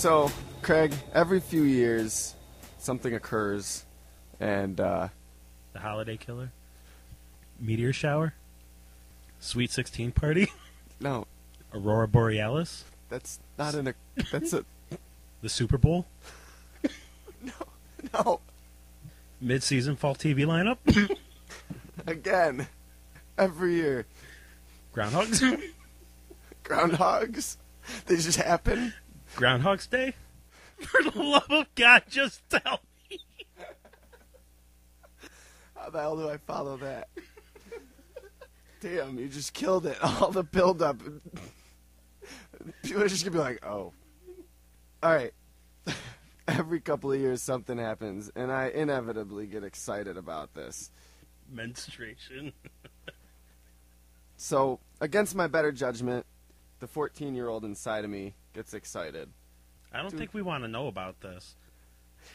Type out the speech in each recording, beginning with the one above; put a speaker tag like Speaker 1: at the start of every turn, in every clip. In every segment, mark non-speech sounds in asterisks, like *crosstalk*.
Speaker 1: So, Craig, every few years, something occurs, and uh,
Speaker 2: The Holiday Killer, Meteor Shower, Sweet 16 Party, *laughs*
Speaker 1: no,
Speaker 2: Aurora Borealis,
Speaker 1: that's not in a. That's a *laughs*
Speaker 2: the Super Bowl, *laughs*
Speaker 1: no, no.
Speaker 2: mid-season fall TV lineup,
Speaker 1: Again, every year,
Speaker 2: Groundhogs,
Speaker 1: groundhogs. They just happen.
Speaker 2: Groundhog's Day. *laughs* For the love of God, just tell me.
Speaker 1: How the hell do I follow that? Damn, you just killed it. *laughs* All the build-up. People are just gonna be like, "Oh, all right." *laughs* Every couple of years, something happens, and I inevitably get excited about this.
Speaker 2: Menstruation.
Speaker 1: So, against my better judgment, the 14-year-old inside of me gets excited.
Speaker 2: I don't
Speaker 1: Dude.
Speaker 2: think we want to know about this. *laughs*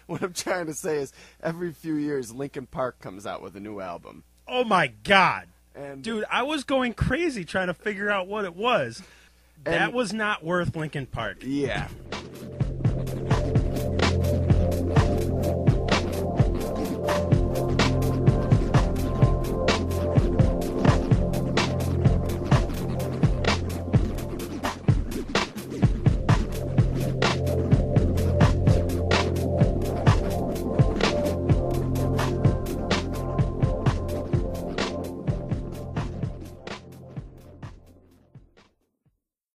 Speaker 1: What I'm trying to say is, every few years, Linkin Park comes out with a new album,
Speaker 2: Oh my God.
Speaker 1: and
Speaker 2: Dude, I was going crazy trying to figure out what it was. That was not worth Linkin Park.
Speaker 1: yeah,